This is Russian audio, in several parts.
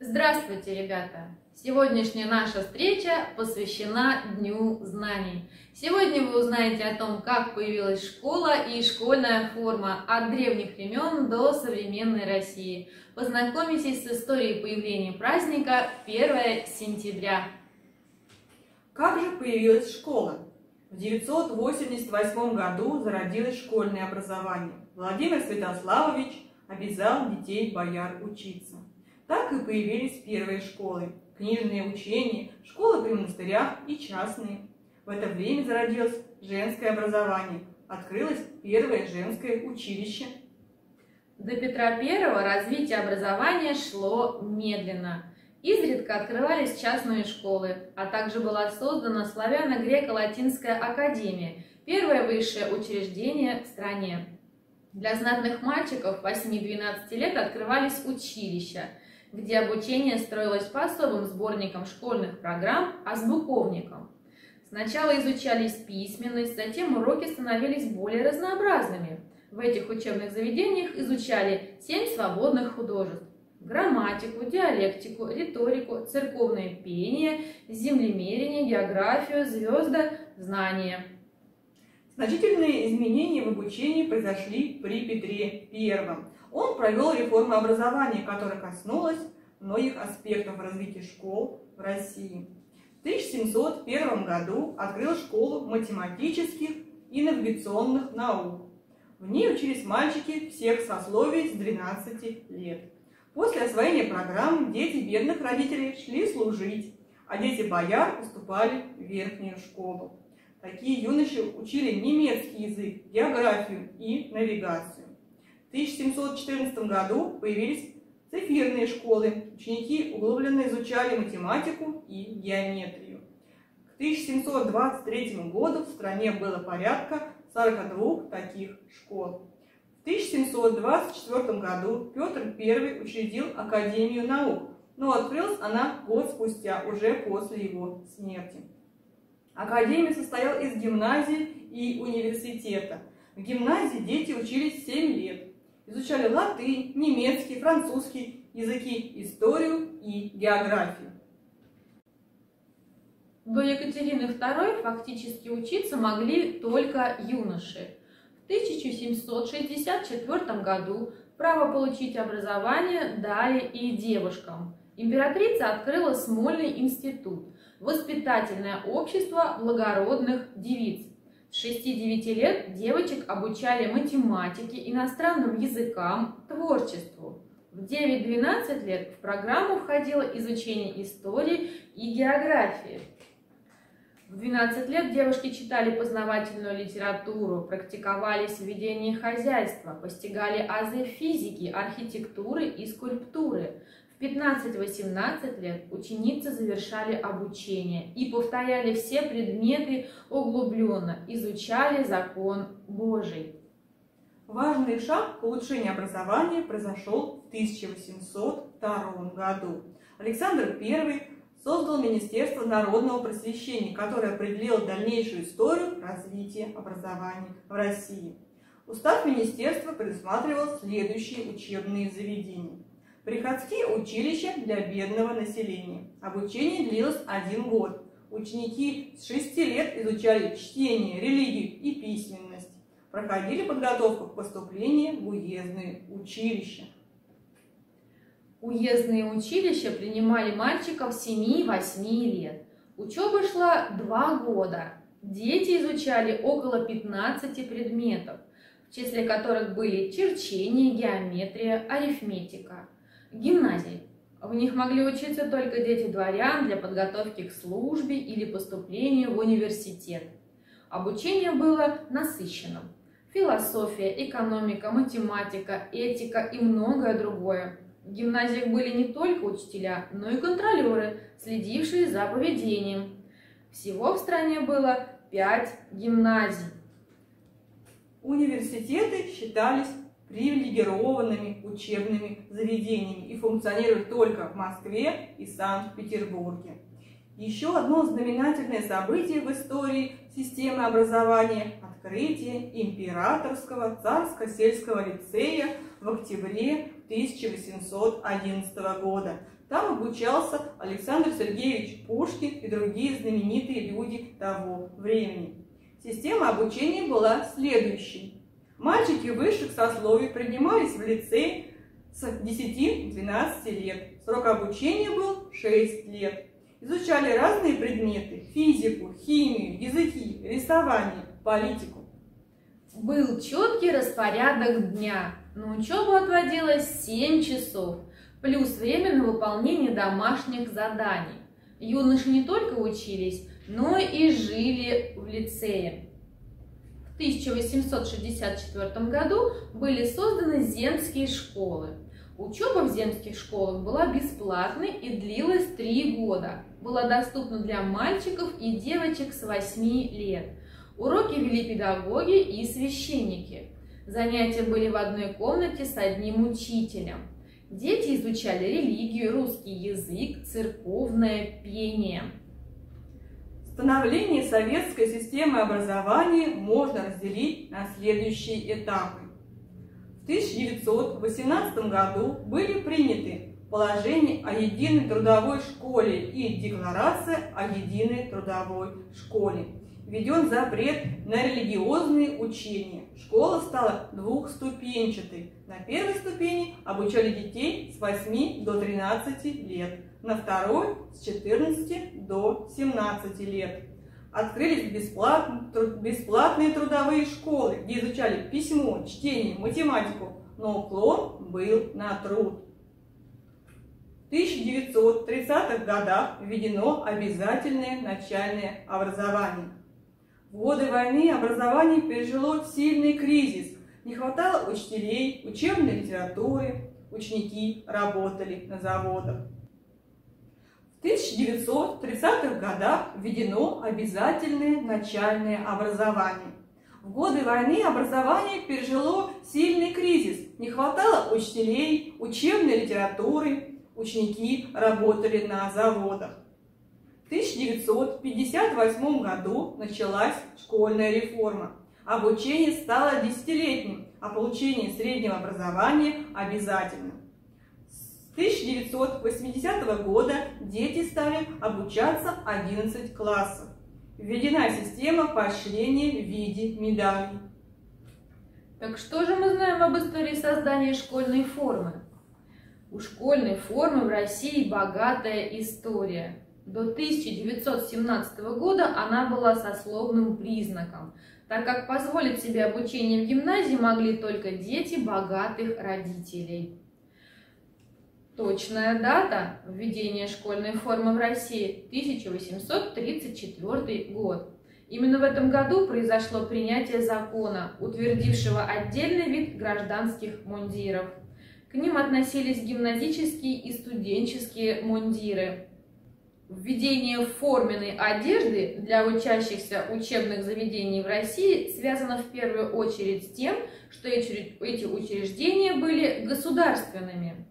Здравствуйте, ребята! Сегодняшняя наша встреча посвящена Дню знаний. Сегодня вы узнаете о том, как появилась школа и школьная форма от древних времен до современной России. Познакомитесь с историей появления праздника 1 сентября. Как же появилась школа? В 988 году зародилось школьное образование. Владимир Святославович обязал детей бояр учиться. Так и появились первые школы, книжные учения, школы при монастырях и частные. В это время зародилось женское образование, открылось первое женское училище. До Петра I развитие образования шло медленно. Изредка открывались частные школы, а также была создана славяно-греко-латинская академия, первое высшее учреждение в стране. Для знатных мальчиков 8-12 лет открывались училища – где обучение строилось по особым сборникам школьных программ азбуковникам. Сначала изучались письменность, затем уроки становились более разнообразными. В этих учебных заведениях изучали семь свободных художеств – грамматику, диалектику, риторику, церковное пение, землемерение, географию, звездознание. Значительные изменения в обучении произошли при Петре I. Он провел реформу образования, которая коснулась многих аспектов развития школ в России. В 1701 году открыл школу математических и навигационных наук. В ней учились мальчики всех сословий с 12 лет. После освоения программы дети бедных родителей шли служить, а дети бояр поступали в верхнюю школу. Такие юноши учили немецкий язык, географию и навигацию. В 1714 году появились цифирные школы. Ученики углубленно изучали математику и геометрию. К 1723 году в стране было порядка 42 таких школ. В 1724 году Петр I учредил Академию наук, но открылась она год спустя, уже после его смерти. Академия состояла из гимназии и университета. В гимназии дети учились 7 лет изучали латынь, немецкий, французский языки, историю и географию. До Екатерины II фактически учиться могли только юноши. В 1764 году право получить образование дали и девушкам. Императрица открыла Смольный институт – воспитательное общество благородных девиц, с 6-9 лет девочек обучали математике, иностранным языкам, творчеству. В 9-12 лет в программу входило изучение истории и географии. В 12 лет девушки читали познавательную литературу, практиковались в ведении хозяйства, постигали азы физики, архитектуры и скульптуры – 15-18 лет ученицы завершали обучение и повторяли все предметы углубленно, изучали закон Божий. Важный шаг к улучшению образования произошел в 1802 году. Александр I создал Министерство народного просвещения, которое определило дальнейшую историю развития образования в России. Устав министерства предусматривал следующие учебные заведения. Приходские училища для бедного населения. Обучение длилось один год. Ученики с 6 лет изучали чтение, религию и письменность. Проходили подготовку к поступлению в уездные училища. Уездные училища принимали мальчиков 7-8 лет. Учеба шла 2 года. Дети изучали около 15 предметов, в числе которых были черчение, геометрия, арифметика – гимназий. В них могли учиться только дети дворян для подготовки к службе или поступлению в университет. Обучение было насыщенным. Философия, экономика, математика, этика и многое другое. В гимназиях были не только учителя, но и контролеры, следившие за поведением. Всего в стране было пять гимназий. Университеты считались привилегированными учебными заведениями и функционируют только в Москве и Санкт-Петербурге. Еще одно знаменательное событие в истории системы образования – открытие Императорского царско-сельского лицея в октябре 1811 года. Там обучался Александр Сергеевич Пушкин и другие знаменитые люди того времени. Система обучения была следующей. Мальчики высших сословий принимались в лицей с 10-12 лет. Срок обучения был 6 лет. Изучали разные предметы – физику, химию, языки, рисование, политику. Был четкий распорядок дня. На учебу отводилось 7 часов, плюс время на выполнение домашних заданий. Юноши не только учились, но и жили в лицее. В 1864 году были созданы земские школы. Учеба в земских школах была бесплатной и длилась три года. Была доступна для мальчиков и девочек с 8 лет. Уроки вели педагоги и священники. Занятия были в одной комнате с одним учителем. Дети изучали религию, русский язык, церковное пение. Становление советской системы образования можно разделить на следующие этапы. 1918 году были приняты положение о единой трудовой школе и декларация о единой трудовой школе. Введен запрет на религиозные учения. Школа стала двухступенчатой. На первой ступени обучали детей с 8 до 13 лет, на второй с 14 до 17 лет открылись бесплатные трудовые школы, где изучали письмо, чтение, математику, но уклон был на труд. В 1930-х годах введено обязательное начальное образование. В годы войны образование пережило сильный кризис. Не хватало учителей, учебной литературы, ученики работали на заводах. В 1930-х годах введено обязательное начальное образование. В годы войны образование пережило сильный кризис. Не хватало учителей, учебной литературы, ученики работали на заводах. В 1958 году началась школьная реформа. Обучение стало десятилетним, а получение среднего образования обязательным. 1980 года дети стали обучаться 11 классов. Введена система поощрения в виде медалей. Так что же мы знаем об истории создания школьной формы? У школьной формы в России богатая история. До 1917 года она была сословным признаком, так как позволить себе обучение в гимназии могли только дети богатых родителей. Точная дата введения школьной формы в России – 1834 год. Именно в этом году произошло принятие закона, утвердившего отдельный вид гражданских мундиров. К ним относились гимназические и студенческие мундиры. Введение форменной одежды для учащихся учебных заведений в России связано в первую очередь с тем, что эти учреждения были государственными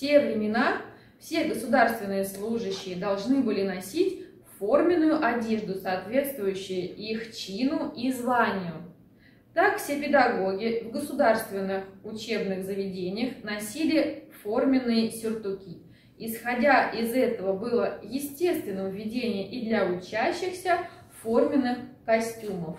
те времена все государственные служащие должны были носить форменную одежду, соответствующую их чину и званию. Так все педагоги в государственных учебных заведениях носили форменные сюртуки. Исходя из этого было естественным введение и для учащихся форменных костюмов.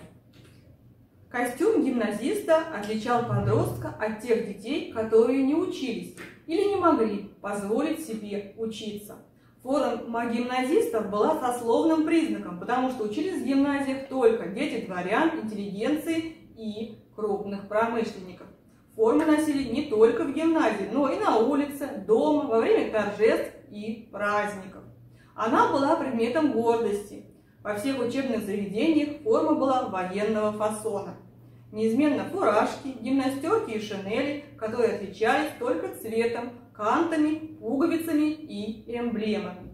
Костюм гимназиста отличал подростка от тех детей, которые не учились или не могли позволить себе учиться. Форма гимназистов была сословным признаком, потому что учились в гимназиях только дети дворян, интеллигенции и крупных промышленников. Формы носили не только в гимназии, но и на улице, дома, во время торжеств и праздников. Она была предметом гордости. Во всех учебных заведениях форма была военного фасона. Неизменно фуражки, гимнастерки и шинели, которые отличались только цветом, кантами, пуговицами и эмблемами.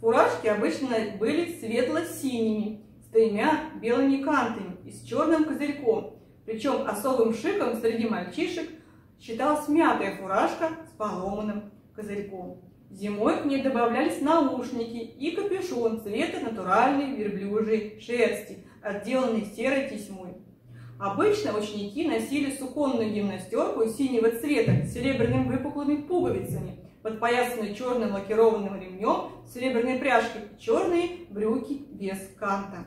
Фуражки обычно были светло-синими, с тремя белыми кантами и с черным козырьком. Причем особым шиком среди мальчишек считалась мятая фуражка с поломанным козырьком. Зимой к ней добавлялись наушники и капюшон цвета натуральной верблюжьей шерсти, отделанный серой тесьмой. Обычно ученики носили суконную гимнастерку синего цвета с серебряными выпуклыми пуговицами, подпоясанную черным лакированным ремнем, серебряной пряжкой, черные брюки без канта.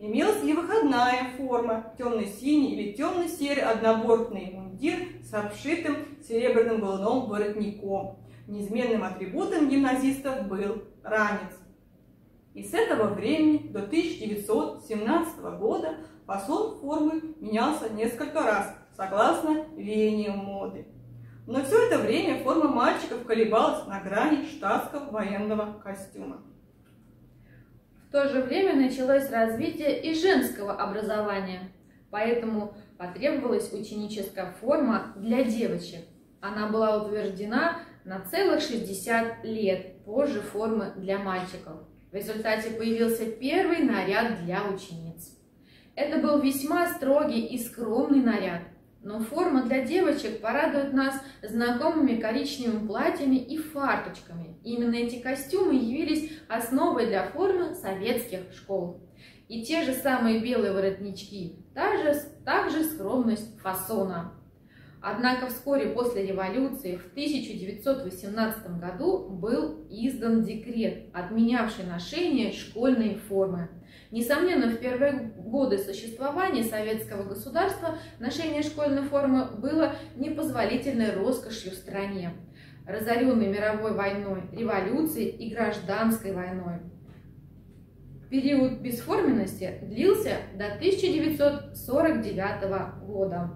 Имелась и выходная форма, темно-синий или темно-серый однобортный мундир с обшитым серебряным головным воротником. Неизменным атрибутом гимназистов был ранец. И с этого времени до 1917 года фасон формы менялся несколько раз, согласно веяниям моды. Но все это время форма мальчиков колебалась на грани штатского военного костюма. В то же время началось развитие и женского образования, поэтому потребовалась ученическая форма для девочек. Она была утверждена на целых 60 лет позже формы для мальчиков. В результате появился первый наряд для учениц. Это был весьма строгий и скромный наряд, но форма для девочек порадует нас знакомыми коричневыми платьями и фарточками. Именно эти костюмы явились основой для формы советских школ. И те же самые белые воротнички, также, также скромность фасона. Однако вскоре после революции в 1918 году был издан декрет, отменявший ношение школьной формы. Несомненно, в первые годы существования советского государства ношение школьной формы было непозволительной роскошью в стране, разоренной мировой войной, революцией и гражданской войной. Период бесформенности длился до 1949 года.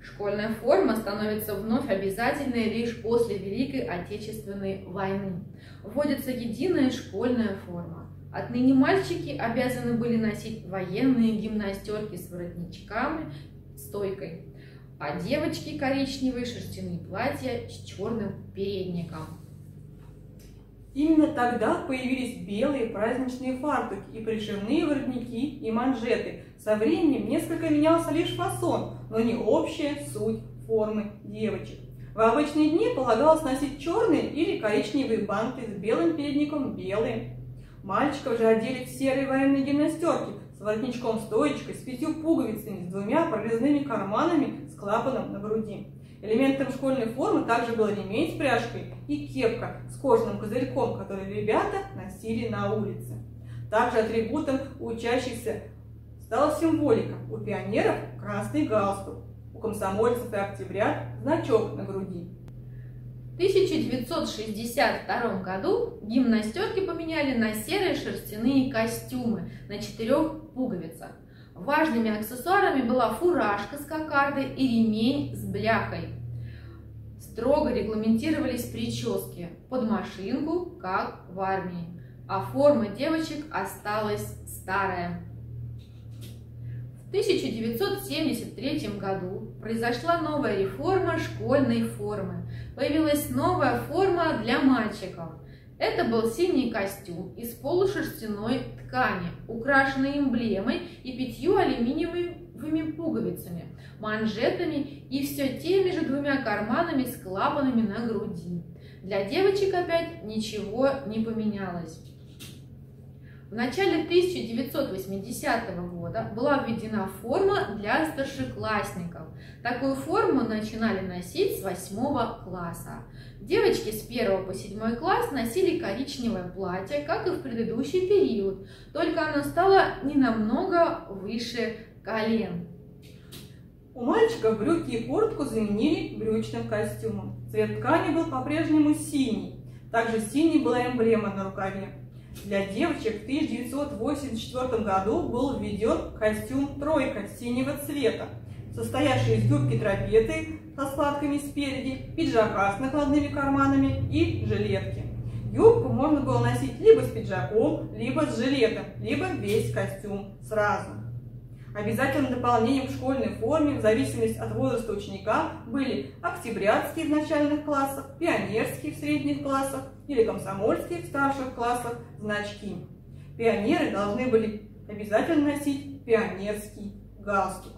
Школьная форма становится вновь обязательной лишь после Великой Отечественной войны. Вводится единая школьная форма. Отныне мальчики обязаны были носить военные гимнастерки с воротничками, стойкой, а девочки коричневые шерстяные платья с черным передником. Именно тогда появились белые праздничные фартуки и пришивные воротники и манжеты. Со временем несколько менялся лишь фасон, но не общая суть формы девочек. В обычные дни полагалось носить черные или коричневые банты с белым передником белые. Мальчиков же одели в серые военные гимнастерки с воротничком-стоечкой, с пятью пуговицами, с двумя прорезными карманами с клапаном на груди. Элементом школьной формы также был ремень с пряжкой и кепка с кожаным козырьком, который ребята носили на улице. Также атрибутом у учащихся стала символика. У пионеров красный галстук, у комсомольцев и октября значок на груди. В 1962 году гимнастерки поменяли на серые шерстяные костюмы на четырех пуговицах. Важными аксессуарами была фуражка с кокардой и ремень с бляхой. Строго регламентировались прически под машинку, как в армии, а форма девочек осталась старая. В 1973 году произошла новая реформа школьной формы. Появилась новая форма для мальчиков. Это был синий костюм из полушерстяной ткани, украшенный эмблемой и пятью алюминиевыми пуговицами, манжетами и все теми же двумя карманами с клапанами на груди. Для девочек опять ничего не поменялось. В начале 1980 года была введена форма для старшеклассников. Такую форму начинали носить с 8 класса. Девочки с 1 по 7 класс носили коричневое платье, как и в предыдущий период, только оно стало не намного выше колен. У мальчиков брюки и куртку заменили брючным костюмом. Цвет ткани был по-прежнему синий. Также синий была эмблема на рукаве. Для девочек в 1984 году был введен костюм «тройка» синего цвета, состоявший из юбки трапеты со складками спереди, пиджака с накладными карманами и жилетки. Юбку можно было носить либо с пиджаком, либо с жилетом, либо весь костюм сразу. Обязательным дополнением к школьной форме, в зависимости от возраста ученика, были октябрятские в начальных классах, пионерские в средних классах или комсомольские в старших классах значки. Пионеры должны были обязательно носить пионерский галстук.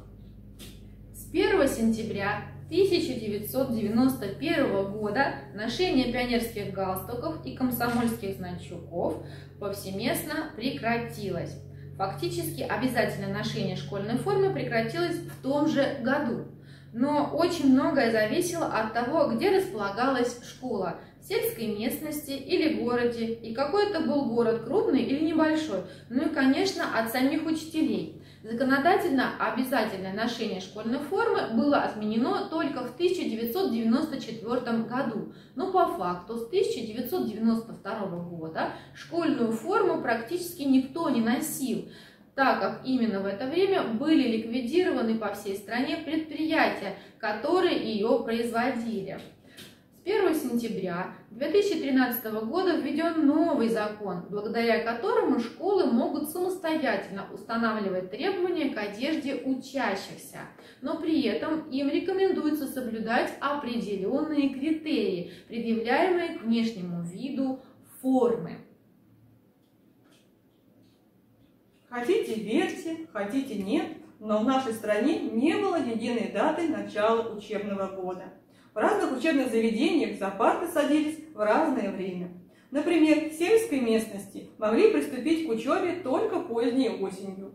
С 1 сентября 1991 года ношение пионерских галстуков и комсомольских значков повсеместно прекратилось. Фактически обязательное ношение школьной формы прекратилось в том же году. Но очень многое зависело от того, где располагалась школа – сельской местности или городе, и какой это был город, крупный или небольшой, ну и, конечно, от самих учителей. Законодательно обязательное ношение школьной формы было отменено только в 1994 году, но по факту с 1992 года школьную форму практически никто не носил, так как именно в это время были ликвидированы по всей стране предприятия, которые ее производили. С 1 сентября 2013 года введен новый закон, благодаря которому школы могут самостоятельно устанавливать требования к одежде учащихся, но при этом им рекомендуется соблюдать определенные критерии, предъявляемые к внешнему виду формы. Хотите верьте, хотите нет, но в нашей стране не было единой даты начала учебного года. В разных учебных заведениях за парты садились в разное время. Например, в сельской местности могли приступить к учебе только поздней осенью.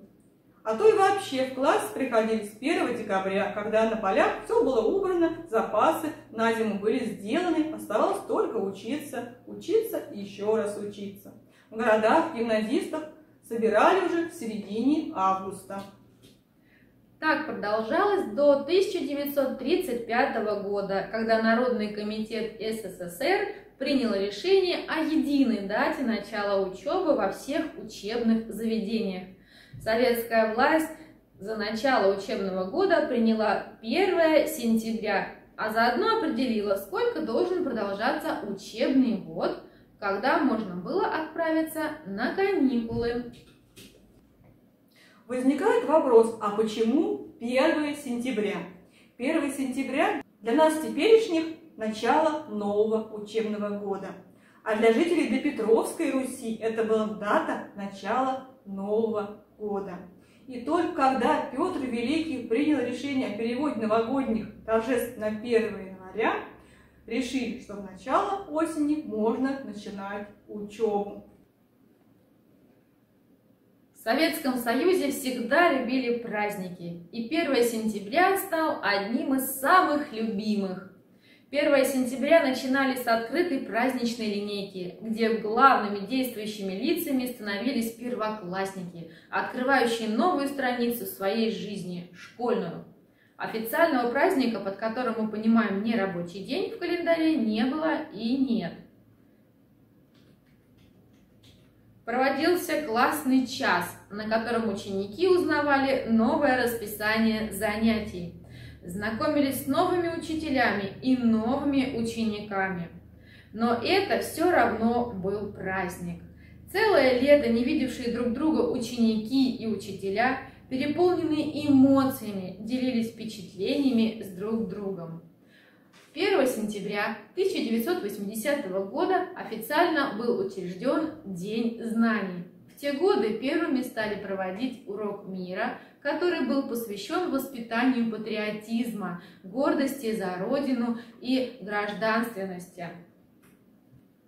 А то и вообще в класс приходили с 1 декабря, когда на полях все было убрано, запасы на зиму были сделаны, оставалось только учиться, учиться и еще раз учиться. В городах гимназистов собирали уже в середине августа. Так продолжалось до 1935 года, когда Народный комитет СССР принял решение о единой дате начала учебы во всех учебных заведениях. Советская власть за начало учебного года приняла 1 сентября, а заодно определила, сколько должен продолжаться учебный год, когда можно было отправиться на каникулы. Возникает вопрос, а почему 1 сентября? 1 сентября для нас теперешних начало нового учебного года. А для жителей Допетровской Руси это была дата начала Нового года. И только когда Петр Великий принял решение о переводе новогодних торжеств на 1 января, решили, что в начало осени можно начинать учебу. Советском Союзе всегда любили праздники, и 1 сентября стал одним из самых любимых. 1 сентября начинали с открытой праздничной линейки, где главными действующими лицами становились первоклассники, открывающие новую страницу своей жизни, школьную. Официального праздника, под которым мы понимаем нерабочий день в календаре, не было и нет. Проводился классный час, на котором ученики узнавали новое расписание занятий, знакомились с новыми учителями и новыми учениками. Но это все равно был праздник. Целое лето не видевшие друг друга ученики и учителя, переполненные эмоциями, делились впечатлениями с друг другом. 1 сентября 1980 года официально был учрежден День знаний. В те годы первыми стали проводить урок мира, который был посвящен воспитанию патриотизма, гордости за Родину и гражданственности.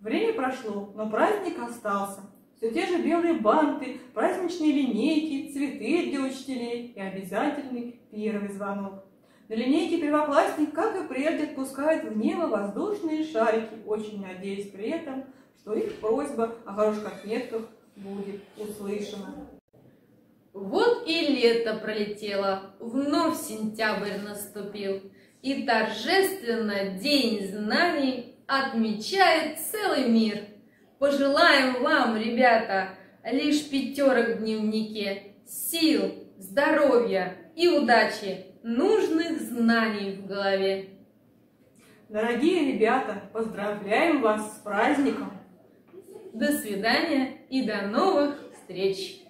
Время прошло, но праздник остался. Все те же белые банты, праздничные линейки, цветы для учителей и обязательный первый звонок. На линейке первоклассник, как и прежде, отпускает в небо воздушные шарики, очень надеясь при этом, что их просьба о хороших отметках будет услышана. Вот и лето пролетело, вновь сентябрь наступил, и торжественно День знаний отмечает целый мир. Пожелаем вам, ребята, лишь пятерок в дневнике, сил, здоровья и удачи нужных знаний в голове. Дорогие ребята, поздравляем вас с праздником! До свидания и до новых встреч!